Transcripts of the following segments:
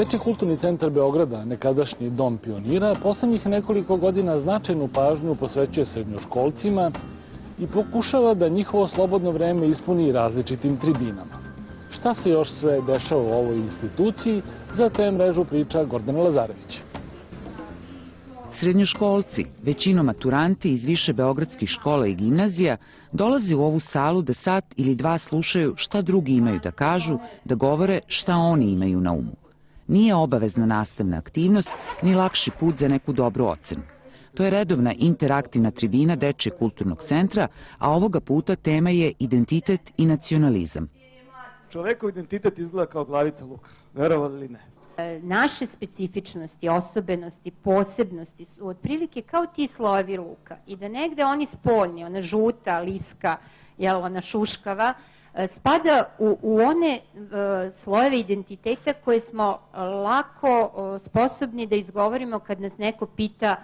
Deči kulturni centar Beograda, nekadašnji dom pionira, poslednjih nekoliko godina značajnu pažnju posvećuje srednjoškolcima i pokušava da njihovo slobodno vreme ispuni različitim tribinama. Šta se još sve dešava u ovoj instituciji, za te mrežu priča Gordana Lazarević. Srednjoškolci, većinom maturanti iz više beogradskih škola i gimnazija, dolaze u ovu salu da sat ili dva slušaju šta drugi imaju da kažu, da govore šta oni imaju na umu. Nije obavezna nastavna aktivnost, ni lakši put za neku dobru ocenu. To je redovna interaktivna tribina Deče kulturnog centra, a ovoga puta tema je identitet i nacionalizam. Čovekov identitet izgleda kao glavica luka, verovali ili ne? E, naše specifičnosti, osobenosti, posebnosti su otprilike kao ti slojevi luka i da negde oni spoljni, ona žuta, liska, jel, ona šuškava, spada u, u one e, slojeve identiteta koje smo lako sposobni da izgovorimo kad nas neko pita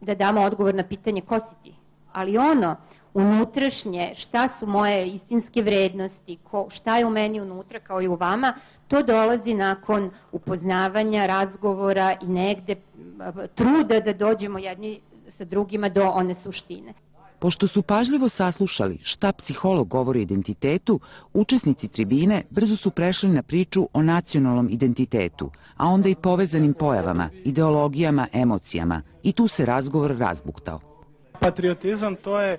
da damo odgovor na pitanje ko si ti. Ali ono unutrašnje, šta su moje istinske vrednosti, ko, šta je u meni unutra kao i u vama, to dolazi nakon upoznavanja, razgovora i negde truda da dođemo jedni sa drugima do one suštine. Pošto su pažljivo saslušali šta psiholog govori o identitetu, učesnici tribine brzo su prešli na priču o nacionalnom identitetu, a onda i povezanim pojavama, ideologijama, emocijama i tu se razgovor razbuktao. Patriotizam to je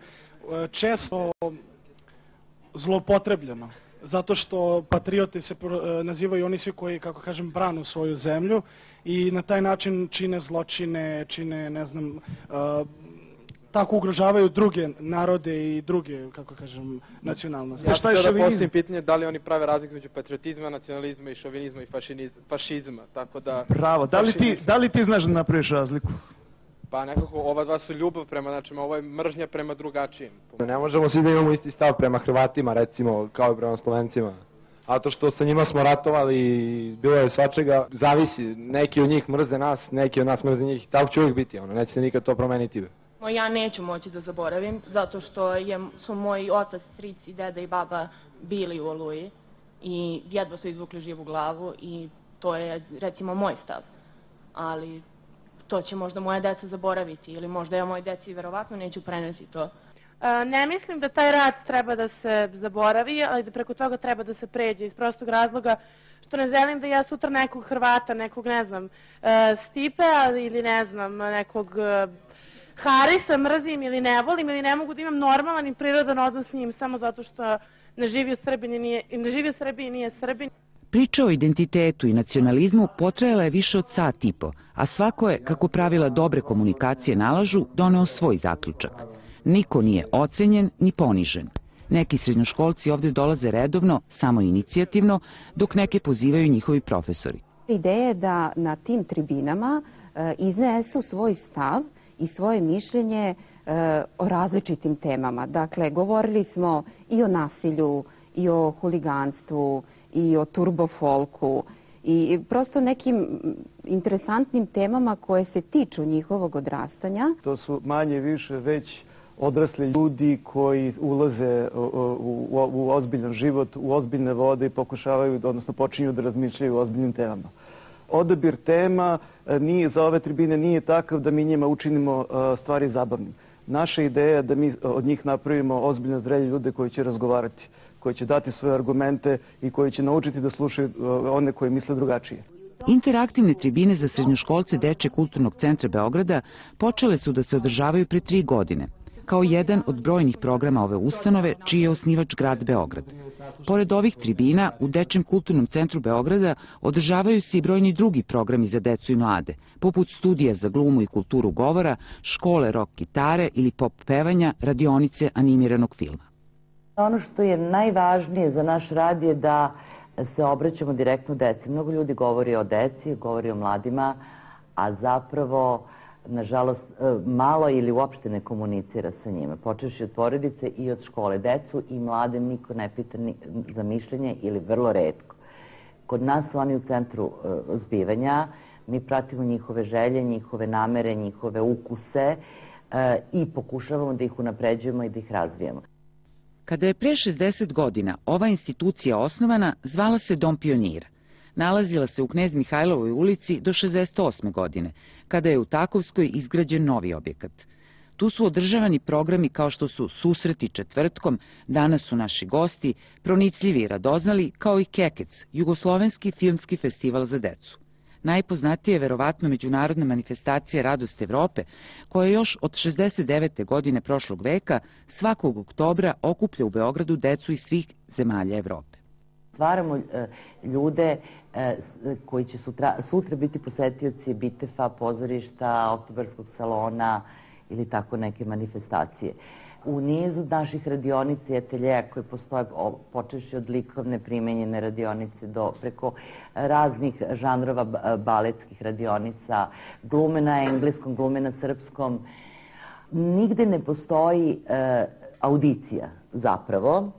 često zlopotrebljeno zato što patrioti se e, nazivaju oni svi koji, kako kažem, branu svoju zemlju i na taj način čine zločine, čine, ne znam, uh, tako ugrožavaju druge narode i druge, kako kažem, nacionalnosti. Ja šta je da postavim pitanje da li oni prave razliku među patriotizma, nacionalizma i šovinizma i fašizma, tako da... Bravo, da li ti, da li ti znaš da napraviš razliku? Pa nekako ova dva su ljubav prema, znači ovo je mržnja prema drugačijem. Ne možemo svi da imamo isti stav prema Hrvatima, recimo, kao i prema Slovencima. A to što sa njima smo ratovali i bilo je svačega, zavisi, neki od njih mrze nas, neki od nas mrze njih, tako će uvijek biti, ono, neće se nikad to promeniti. Ja neću moći da zaboravim, zato što je, su moji otac, stric i deda i baba bili u Oluji i jedva su izvukli živu glavu i to je, recimo, moj stav. Ali to će možda moja deca zaboraviti ili možda ja moj deci verovatno neću preneti to. E, ne mislim da taj rad treba da se zaboravi, ali da preko toga treba da se pređe iz prostog razloga što ne želim da ja sutra nekog Hrvata, nekog, ne znam, e, Stipea ili ne znam, nekog e, Harisa mrzim ili ne volim ili ne mogu da imam normalan i prirodan odnos s njim samo zato što ne živi u Srbiji, nije, ne živi u Srbiji nije Srbin. Priča o identitetu i nacionalizmu potrajala je više od sat i po, a svako je, kako pravila dobre komunikacije nalažu, doneo svoj zaključak. Niko nije ocenjen ni ponižen. Neki srednjoškolci ovde dolaze redovno, samo inicijativno, dok neke pozivaju njihovi profesori. Ideja je da na tim tribinama e, iznesu svoj stav i svoje mišljenje e, o različitim temama. Dakle, govorili smo i o nasilju, i o huliganstvu, i o turbofolku i prosto nekim interesantnim temama koje se tiču njihovog odrastanja. To su manje više već odrasli ljudi koji ulaze u, u, u ozbiljan život, u ozbiljne vode i pokušavaju, odnosno počinju da razmišljaju o ozbiljnim temama. Odabir tema e, nije, za ove tribine nije takav da mi njima učinimo e, stvari zabavnim. Naša ideja je da mi od njih napravimo ozbiljno zrelje ljude koji će razgovarati koji će dati svoje argumente i koji će naučiti da slušaju one koji misle drugačije. Interaktivne tribine za srednjoškolce Deče kulturnog centra Beograda počele su da se održavaju pre tri godine, kao jedan od brojnih programa ove ustanove, čiji je osnivač grad Beograd. Pored ovih tribina, u Dečem kulturnom centru Beograda održavaju se i brojni drugi programi za decu i mlade, poput studija za glumu i kulturu govora, škole rock gitare ili pop pevanja, radionice animiranog filma. Ono što je najvažnije za naš rad je da se obraćamo direktno deci. Mnogo ljudi govori o deci, govori o mladima, a zapravo, nažalost, e, malo ili uopšte ne komunicira sa njima. Počeši od porodice i od škole. Decu i mlade niko ne pita ni za mišljenje ili vrlo redko. Kod nas su oni u centru e, zbivanja, mi pratimo njihove želje, njihove namere, njihove ukuse e, i pokušavamo da ih unapređujemo i da ih razvijamo. Kada je pre 60 godina ova institucija osnovana, zvala se Dom pionira. Nalazila se u Knez Mihajlovoj ulici do 68. godine, kada je u Takovskoj izgrađen novi objekat. Tu su održavani programi kao što su Susreti četvrtkom, Danas su naši gosti, Pronicljivi i radoznali, kao i Kekec, Jugoslovenski filmski festival za decu. Najpoznatije je verovatno međunarodna manifestacija Radost Evrope, koja još od 69. godine prošlog veka svakog oktobra okuplja u Beogradu decu iz svih zemalja Evrope. Stvaramo e, ljude e, koji će sutra, sutra biti posetioci Bitefa, pozorišta, oktobarskog salona ili tako neke manifestacije. U nizu naših radionica i ateljeja koje postoje, počeši od likovne primenjene radionice do preko raznih žanrova baletskih radionica, glume na engleskom, glume na srpskom, nigde ne postoji e, audicija zapravo,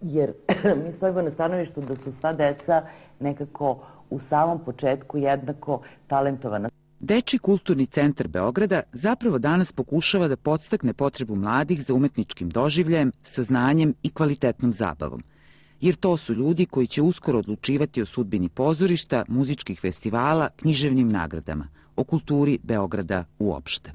jer mi stojimo na stanovištu da su sva deca nekako u samom početku jednako talentovana. Deči kulturni centar Beograda zapravo danas pokušava da podstakne potrebu mladih za umetničkim doživljajem, saznanjem i kvalitetnom zabavom. Jer to su ljudi koji će uskoro odlučivati o sudbini pozorišta, muzičkih festivala, književnim nagradama, o kulturi Beograda uopšte.